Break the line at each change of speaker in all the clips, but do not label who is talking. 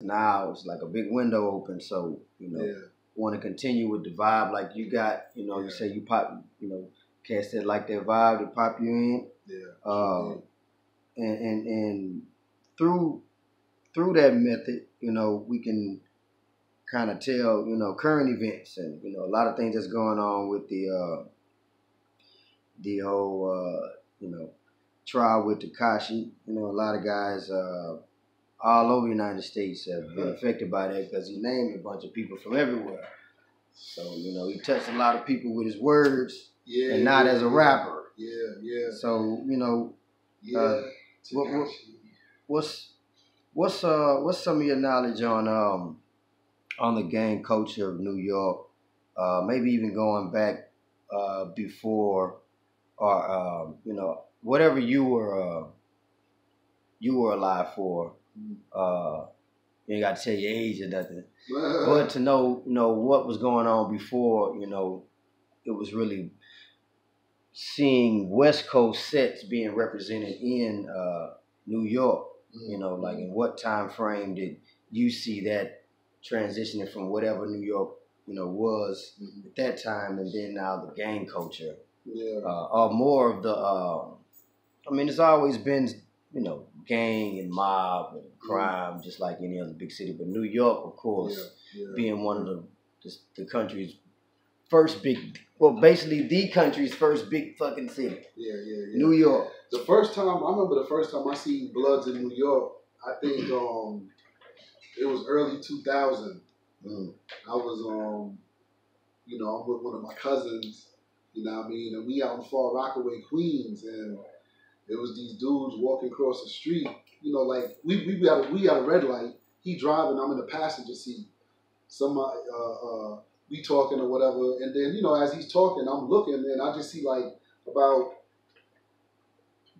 now it's like a big window open. So you know,
Yeah.
want to continue with the vibe like you got. You know, you say you pop. You know, cats that like that vibe to pop you in.
Yeah.
Um, and and and through through that method, you know, we can kind of tell, you know, current events and you know a lot of things that's going on with the uh, the whole uh, you know trial with Tekashi. You know, a lot of guys uh, all over the United States have been affected by that because he named a bunch of people from everywhere. So you know, he touched a lot of people with his words
Yeah.
and not
yeah,
as a rapper.
Yeah, yeah,
So you know,
yeah.
Uh, what- what- what's what's uh what's some of your knowledge on um on the gang culture of New York? Uh, maybe even going back uh, before or um, you know whatever you were uh, you were alive for. Uh, you ain't got to tell your age or nothing, but to know you know what was going on before you know it was really seeing West Coast sets being represented in uh, New York. You know, like in what time frame did you see that transitioning from whatever New York, you know, was
Mhm.
at that time, and then now the gang culture,
yeah,
uh, or more of the. Uh, I mean, it's always been, you know, gang and mob and crime, just like any other big city. But New York, of course,
yeah, yeah.
being one of the the, the country's first big, well, basically the country's first big fucking city,
yeah, yeah, yeah.
New York.
The first time I remember the first time I seen Bloods in New York, I think um it was early two thousand.
Mm.
I was um you know, I'm with one of my cousins, you know what I mean, and we out in Far Rockaway, Queens, and it was these dudes walking across the street, you know, like we we got a, we got a red light, he driving, I'm in the passenger seat. Somebody uh uh we talking or whatever, and then you know as he's talking, I'm looking, and I just see like about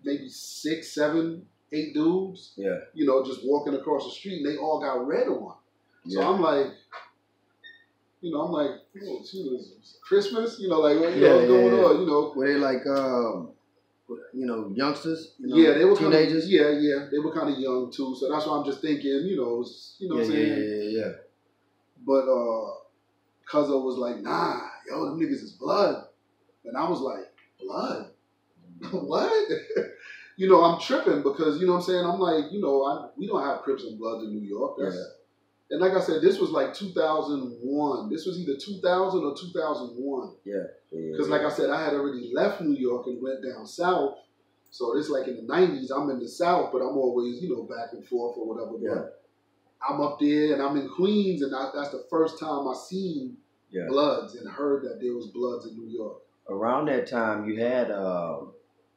maybe six, seven, eight dudes,
Yeah,
you know, just walking across the street, and they all got red on. So
yeah.
I'm like, you know, I'm like, oh, Christmas, you know, like, what, you
Yeah,
know, what's
yeah,
going
yeah.
on, you know?
Were they like, um, you know, youngsters? You know,
yeah, they were kind of,
teenagers.
yeah, yeah, they were kind of young too. So that's why I'm just thinking, you know, it's- you know
yeah,
what I'm saying?
yeah, yeah, yeah.
But uh, Cuzzo was like, nah, yo, them niggas is blood. And I was like, blood? what? you know, I'm tripping because, you know what I'm saying? I'm like, you know, I, we don't have Crips and Bloods in New York. That's,
Yeah.
And like I said, this was like 2001. This was either 2000 or 2001.
yeah,
Because like I said, I had already left New York and went down south. So this like in the 90s, I'm in the south, but I'm always, you know, back and forth or whatever.
Yeah.
But I'm up there and I'm in Queens, and I, that's the first time I seen
Yeah.
Bloods and heard that there was Bloods in New York.
around that time you had uh,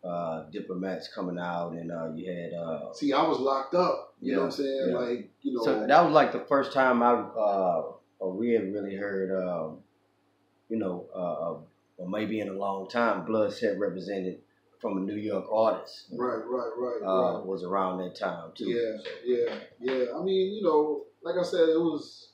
uh, diplomats coming out, and uh, you had uh,
See, I was locked up. You know what I'm saying?
yeah.
Like, you know,
so that was like the first time I uh, or we had really heard, um, you know, uh, or maybe in a long time, Blood set represented from a New York artist.
right, right, right,
Uh,
right.
was around that time too.
Yeah,
So,
yeah, yeah. I mean, you know, like I said, it was,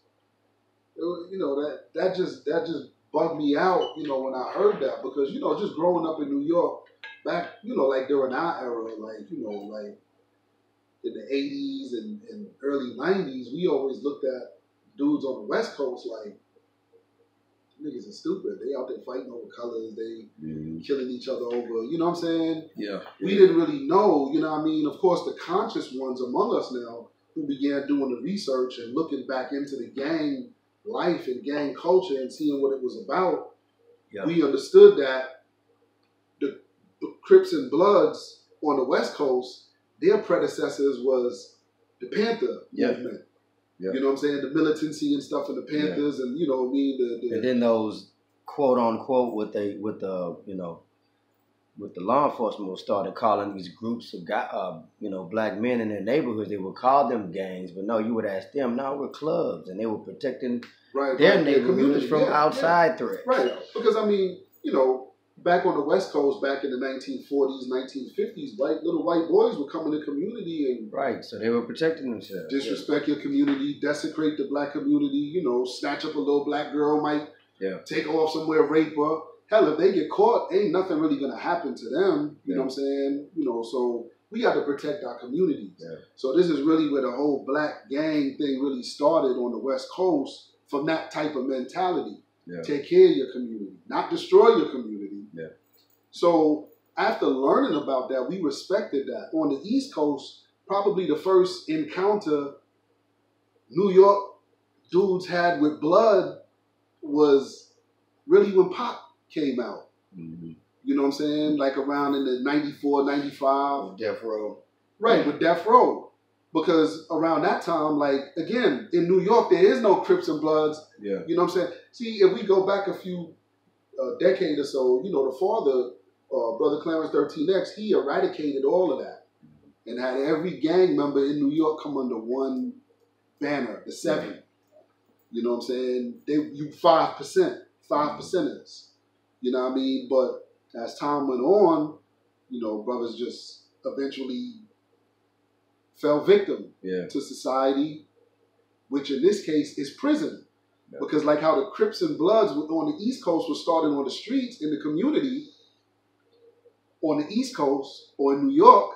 it was, you know, that that just that just bugged me out, you know, when I heard that because you know, just growing up in New York, back, you know, like during our era, like you know, like in the '80s and, and early '90s, we always looked at dudes on the West Coast like niggas are stupid. They out there fighting over colors. They
mhm.
killing each other over. You know what I'm saying?
Yeah.
we didn't really know, you know what I mean? Of course, the conscious ones among us now who began doing the research and looking back into the gang life and gang culture and seeing what it was about,
Yeah.
we understood that the, the Crips and Bloods on the West Coast, their predecessors was the Panther
Yeah.
movement.
Yeah.
You know what I'm saying? The militancy and stuff in the
Yeah.
Panthers and, you know what I mean? The, the,
And then those quote unquote what they with the you know with the law enforcement started calling these groups of guy, uh, you know black men in their neighborhoods. They would call them gangs, but no, you would ask them. No, we're clubs, and they were protecting
right,
their
right,
neighborhoods
community.
from
Yeah, yeah.
outside threats.
Right. Because I mean, you know, back on the West Coast, back in the 1940s, 1950s, white little white boys would come in the community and
Right. So they were protecting themselves.
disrespect your community, desecrate the black community. You know, snatch up a little black girl, might
Yeah.
take her off somewhere, rape her. Hell, if they get caught, ain't nothing really gonna happen to them. You know what I'm saying? You know, so we got to protect our communities.
Yeah.
So this is really where the whole black gang thing really started on the West Coast from that type of mentality.
Yeah.
Take care of your community, not destroy your community. So after learning about that, we respected that. On the East Coast, probably the first encounter New York dudes had with blood was really when Pop came out.
Mhm.
You know what I'm saying? Like around in the 94, 95.
Death Row.
Right, with Death Row. Because around that time, like, again, in New York, there is no Crips and Bloods.
Yeah.
You know what I'm saying? See, if we go back a few uh, decade or so, you know, the father, uh, Brother Clarence 13X, he eradicated all of that and had every gang member in New York come under one banner, the seven. You know what I'm saying? They you five percent, five percenters. You know what I mean? But as time went on, you know, brothers just eventually fell victim
Yeah.
to society, which in this case is prison.
Yeah.
Because like how the Crips and Bloods on the East Coast were starting on the streets in the community, on the East Coast or in New York,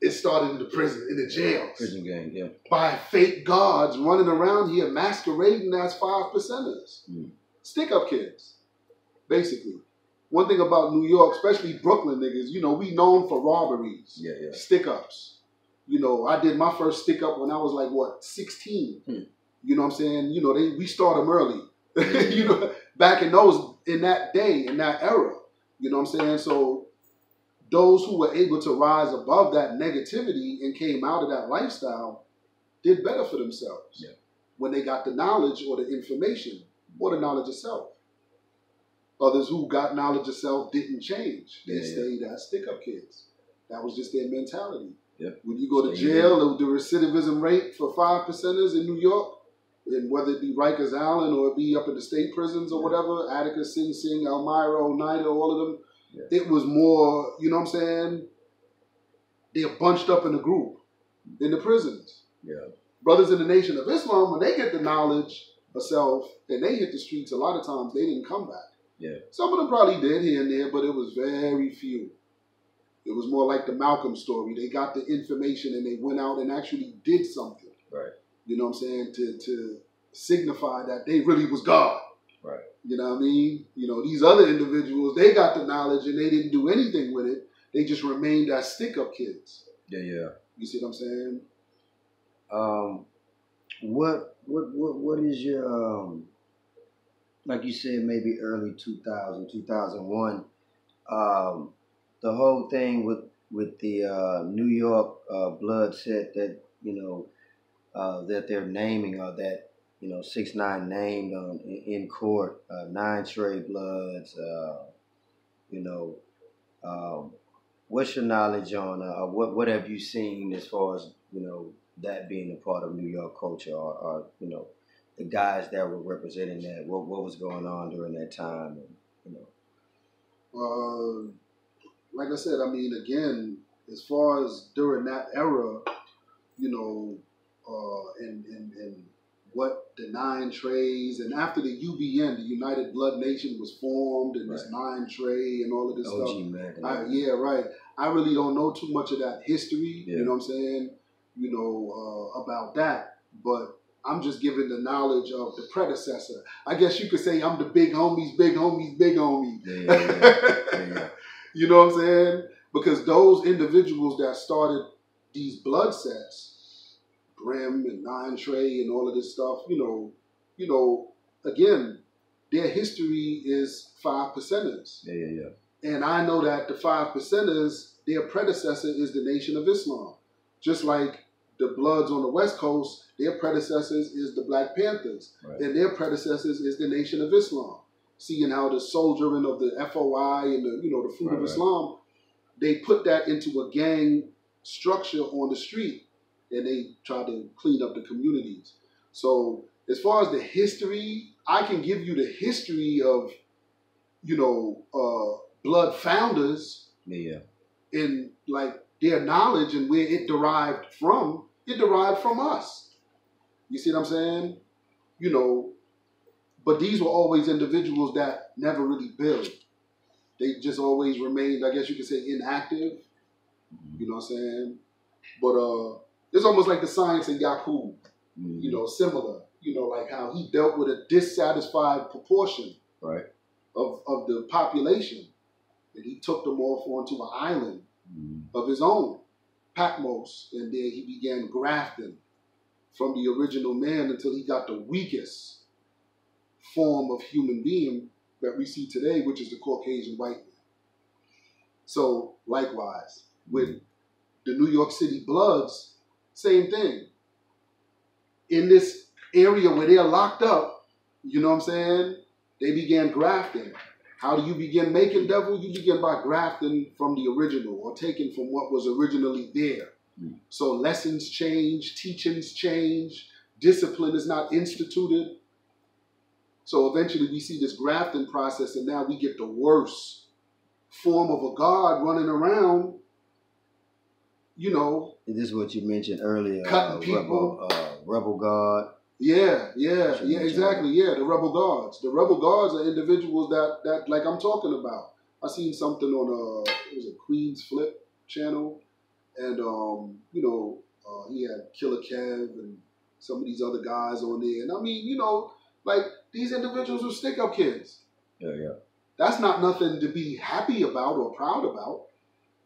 it started in the prison, in the jails,
Prison gang. Yeah.
by fake guards running around here masquerading as five percenters,
Mm.
stick up kids, basically. One thing about New York, especially Brooklyn niggas, you know, we known for robberies
Yeah. Yeah.
stick ups. You know, I did my first stick up when I was like what sixteen.
Hmm.
You know what I'm saying? You know, they we start them early. you know, back in those in that day in that era. You know what I'm saying? So those who were able to rise above that negativity and came out of that lifestyle did better for themselves
Yeah.
when they got the knowledge or the information or the knowledge of self. Others who got knowledge of self didn't change. They
Yeah, yeah.
stayed as stick up kids. That was just their mentality.
Yeah.
When you go to jail, the recidivism rate for five percenters in New York, and whether it be Rikers Island or it be up in the state prisons or
Yeah.
whatever, Attica, Sing Sing, Elmira, Oneida, all of them,
Yeah.
it was more, you know what I'm saying? They're bunched up in a group in the prisons.
Yeah.
Brothers in the Nation of Islam, when they get the knowledge of self and they hit the streets, a lot of times they didn't come back.
Yeah.
Some of them probably did here and there, but it was very few. It was more like the Malcolm story. They got the information and they went out and actually did something.
Right.
You know what I'm saying? To to signify that they really was God.
Right.
You know what I mean? You know, these other individuals, they got the knowledge and they didn't do anything with it. They just remained as stick up kids.
Yeah. Yeah.
You see what I'm saying?
Um, what what what what is your um, like you said maybe early 2000 2001 um, the whole thing with with the uh, New York uh, blood set that you know uh, that they're naming or that you know six nine named on in, in court uh, nine Trey Bloods uh, you know um, what's your knowledge on uh, what what have you seen as far as you know that being a part of New York culture or, or you know the guys that were representing that? What what was going on during that time and you know?
Uh, like I said, I mean, again, as far as during that era, you know, uh, and, and, and what the nine treys, and after the UBN, the United Blood Nation was formed, and this nine trey and all of this stuff.
OG and
I, yeah, right. I really don't know too much of that history.
Yeah.
You know what I'm saying? You know uh, about that, but I'm just giving the knowledge of the predecessor. I guess you could say I'm the big homies, big homies, big
yeah, yeah, yeah, yeah.
you know what I'm saying? Because those individuals that started these blood sets, Brim and Nine Trey and all of this stuff, you know, you know, again, their history is five percenters.
yeah, yeah, yeah.
And I know that the five percenters, their predecessor is the Nation of Islam. Just like the Bloods on the West Coast, their predecessors is the Black Panthers.
Right.
And their predecessors is the Nation of Islam. Seeing how the soldiering of the FOI and the, you know, the Fruit
Right,
of
right.
Islam, they put that into a gang structure on the street and they try to clean up the communities. So as far as the history, I can give you the history of, you know, uh, blood founders
yeah,
in like their knowledge and where it derived from. It derived from us. You see what I'm saying? You know, but these were always individuals that never really built. They just always remained, I guess you could say, inactive. You know what I'm saying? But uh, it's almost like the science in Yakub.
Mhm.
You know, similar. You know, like how he dealt with a dissatisfied proportion
Right.
of of the population, and he took them off onto an island
Mhm.
of his own, Patmos, and there he began grafting from the original man until he got the weakest form of human being that we see today, which is the Caucasian white man. So, likewise, with the New York City Bloods, same thing. In this area where they're locked up, you know what I'm saying? They began grafting. How do you begin making devil? You begin by grafting from the original or taking from what was originally there.
Mm.
So lessons change, teachings change, discipline is not instituted. So eventually we see this grafting process, and now we get the worst form of a God running around, you know,
This is what you mentioned earlier.
Cutting
uh,
people.
Rebel, uh, rebel God.
Yeah, yeah, yeah, exactly. Yeah, the rebel Gods. The rebel Gods are individuals that that like I'm talking about. I seen something on uh it was a Queen's Flip channel, and um you know uh, he had Killer Kev and some of these other guys on there, and I mean you know like these individuals were stick up kids.
Yeah, yeah.
That's not nothing to be happy about or proud about.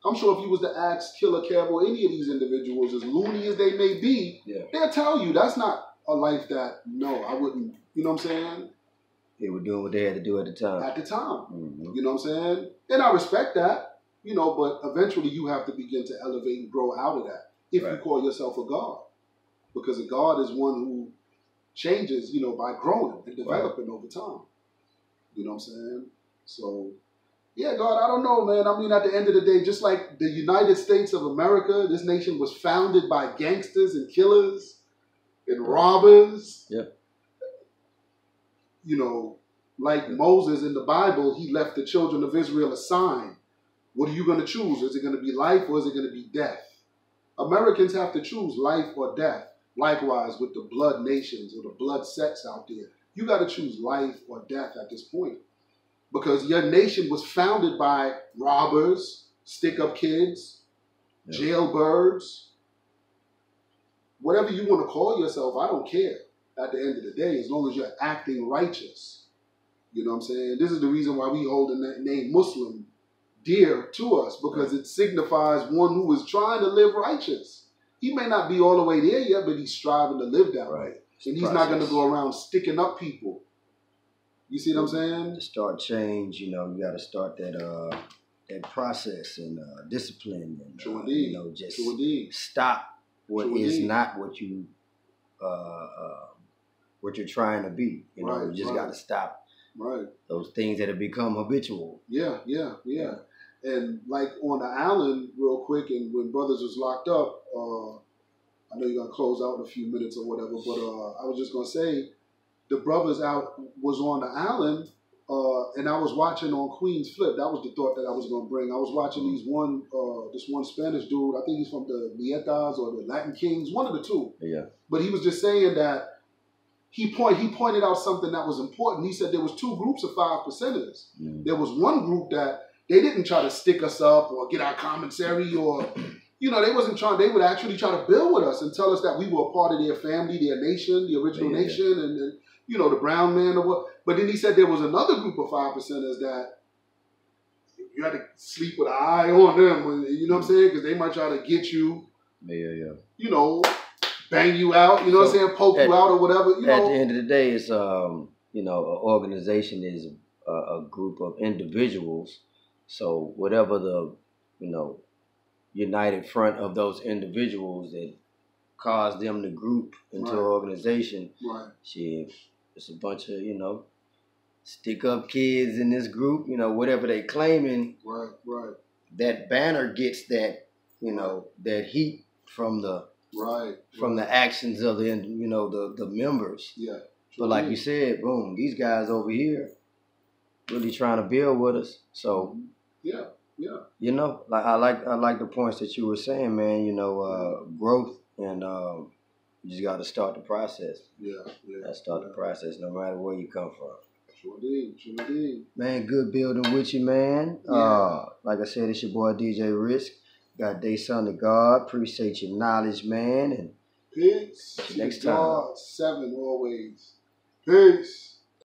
I'm sure if you was to ask Killer Kev or any of these individuals, as loony as they may be,
Yeah.
they'll tell you that's not a life that no, I wouldn't. You know what I'm saying?
They were doing what they had to do at the time.
At the time,
Mhm.
you know what I'm saying? And I respect that, you know. But eventually, you have to begin to elevate and grow out of that if you call yourself a god, because a god is one who changes, you know, by growing and developing over time. You know what I'm saying? So, yeah, God, I don't know, man. I mean, at the end of the day, just like the United States of America, this nation was founded by gangsters and killers and robbers.
Yeah.
You know, like Moses in the Bible, he left the children of Israel a sign. What are you going to choose? Is it going to be life or is it going to be death? Americans have to choose life or death. Likewise, with the blood nations or the blood sects out there, you got to choose life or death at this point because your nation was founded by robbers, stick up kids, jailbirds, whatever you want to call yourself, I don't care at the end of the day, as long as you're acting righteous. You know what I'm saying? This is the reason why we hold the name Muslim dear to us because it signifies one who is trying to live righteous. He may not be all the way there yet, but he's striving to live that way. And he's not going to go around sticking up people. You see what I'm saying?
To start change, you know, you got to start that uh that process and uh, discipline and
True
uh,
indeed.
you know just
True indeed.
stop what
True
is
indeed.
not what you uh, uh what you're trying to be. You know,
Right,
you just
right.
got to stop
Right.
those things that have become habitual.
Yeah, yeah, yeah. And like on the island, real quick, and when brothers was locked up, uh, I know you're gonna close out in a few minutes or whatever, but uh, I was just gonna say, the brothers out was on the island, uh, and I was watching on Queen's Flip. That was the thought that I was gonna bring. I was watching these one, uh, this one Spanish dude. I think he's from the Ñetas or the Latin Kings, one of the two
Yeah.
but he was just saying that he point he pointed out something that was important. He said there was two groups of five percenters.
Mm.
There was one group that they didn't try to stick us up or get our commentary or you know, they wasn't trying they would actually try to build with us and tell us that we were a part of their family, their nation, the original
Yeah, yeah.
nation and, and you know, the brown man or what but then he said there was another group of five percenters that you had to sleep with an eye on them, you know what I'm saying? Because they might try to get you,
Yeah, yeah,
you know, bang you out, you know what I'm saying, poke
at-
you out or whatever, you know,
At
know.
the end of the day, it's um, you know, an organization is a, a group of individuals. So whatever the, you know, united front of those individuals that caused them to group into an organization,
Right.
shit, it's a bunch of you know, stick up kids in this group. You know, whatever they claiming,
Right, right,
that banner gets that, you know, that heat from the
right.
from the actions of the you know the the members.
yeah.
But like you said, boom, these guys over here really trying to build with us. So
yeah, yeah,
you know, like I like I like the points that you were saying, man. You know, uh, growth and um, you just got to start the process.
yeah, yeah.
Got to start the process, no matter where you come from.
Sure indeed, sure indeed.
Man, good building with you, man.
Yeah.
Uh, like I said, it's your boy DJ Riskk. Got Daysun to God. Appreciate your knowledge, man. And
Peace.
Next
To God, Seven always. Peace.